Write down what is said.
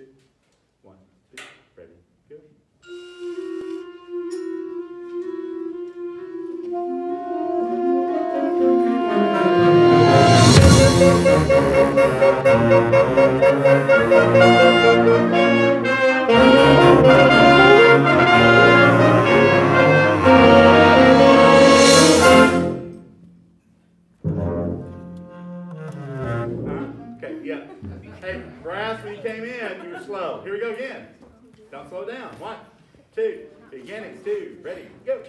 two, one, two, ready, go. Uh, came in, you were slow. Here we go again. Don't slow down. One, two, beginning, two, ready, go.